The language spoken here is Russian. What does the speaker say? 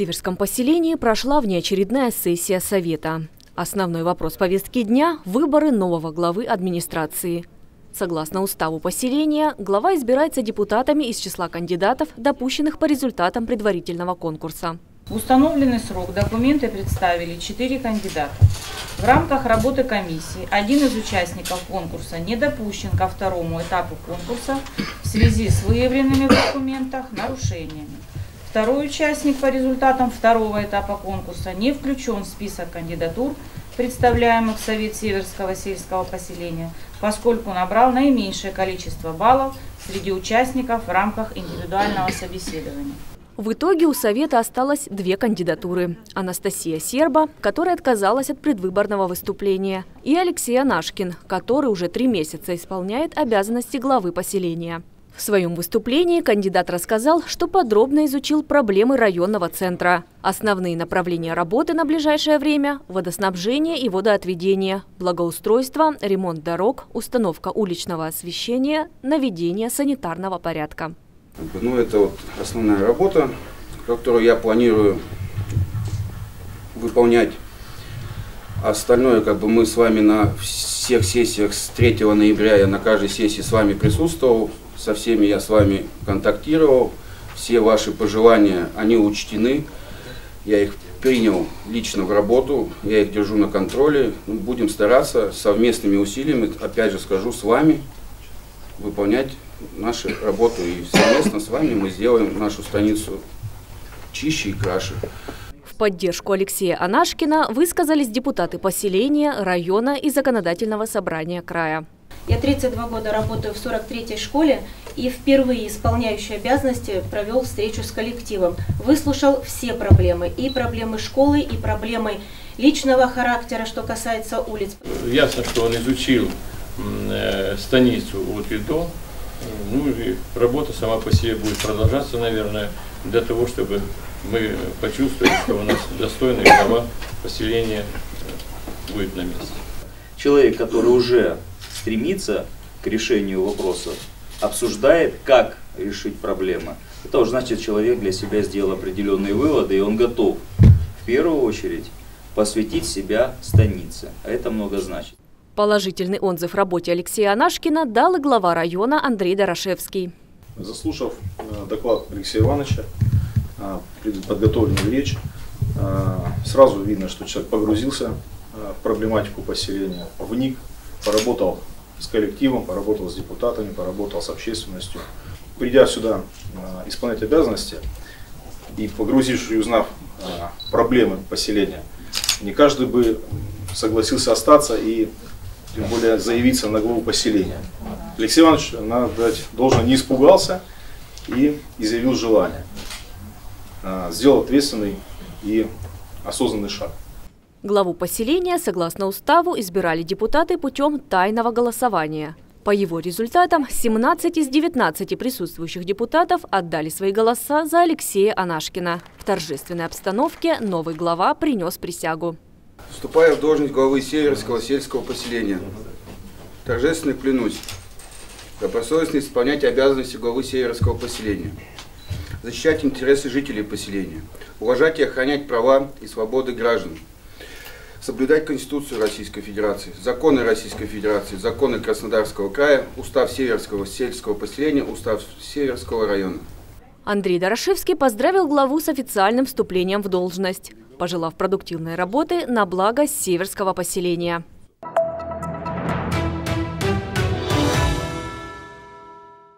Северском поселении прошла внеочередная сессия Совета. Основной вопрос повестки дня – выборы нового главы администрации. Согласно уставу поселения, глава избирается депутатами из числа кандидатов, допущенных по результатам предварительного конкурса. В установленный срок документы представили четыре кандидата. В рамках работы комиссии один из участников конкурса не допущен ко второму этапу конкурса в связи с выявленными в документах нарушениями. Второй участник по результатам второго этапа конкурса не включен в список кандидатур, представляемых в Совет Северского сельского поселения, поскольку набрал наименьшее количество баллов среди участников в рамках индивидуального собеседования. В итоге у Совета осталось две кандидатуры. Анастасия Серба, которая отказалась от предвыборного выступления, и Алексей Анашкин, который уже три месяца исполняет обязанности главы поселения. В своем выступлении кандидат рассказал, что подробно изучил проблемы районного центра. Основные направления работы на ближайшее время – водоснабжение и водоотведение, благоустройство, ремонт дорог, установка уличного освещения, наведение санитарного порядка. Ну, это вот основная работа, которую я планирую выполнять. Остальное, как бы мы с вами на всех сессиях с 3 ноября, я на каждой сессии с вами присутствовал со всеми я с вами контактировал, все ваши пожелания, они учтены, я их принял лично в работу, я их держу на контроле, ну, будем стараться совместными усилиями, опять же скажу, с вами выполнять нашу работу и совместно с вами мы сделаем нашу страницу чище и краше. В поддержку Алексея Анашкина высказались депутаты поселения, района и законодательного собрания края. Я 32 года работаю в 43-й школе и впервые исполняющий обязанности провел встречу с коллективом. Выслушал все проблемы, и проблемы школы, и проблемы личного характера, что касается улиц. Ясно, что он изучил э, станицу от и до. Ну и работа сама по себе будет продолжаться, наверное, для того, чтобы мы почувствовали, что у нас достойный глава поселения будет на месте. Человек, который уже стремится к решению вопроса, обсуждает, как решить проблемы. Это уже значит, человек для себя сделал определенные выводы, и он готов в первую очередь посвятить себя станице. А это много значит. Положительный отзыв работе Алексея Анашкина дал и глава района Андрей Дорошевский. Заслушав э, доклад Алексея Ивановича, э, подготовленную речь, э, сразу видно, что человек погрузился в проблематику поселения, вник, поработал с коллективом, поработал с депутатами, поработал с общественностью. Придя сюда э, исполнять обязанности и погрузившись и узнав э, проблемы поселения, не каждый бы согласился остаться и тем более заявиться на главу поселения. Алексей Иванович, надо дать, должен не испугался и изъявил желание. Э, сделал ответственный и осознанный шаг. Главу поселения, согласно уставу, избирали депутаты путем тайного голосования. По его результатам 17 из 19 присутствующих депутатов отдали свои голоса за Алексея Анашкина. В торжественной обстановке новый глава принес присягу. Вступая в должность главы Северского сельского поселения, торжественно клянусь добросовестно исполнять обязанности главы Северского поселения, защищать интересы жителей поселения, уважать и охранять права и свободы граждан – соблюдать Конституцию Российской Федерации, законы Российской Федерации, законы Краснодарского края, устав Северского сельского поселения, устав Северского района. Андрей Дорошевский поздравил главу с официальным вступлением в должность, пожелав продуктивной работы на благо северского поселения.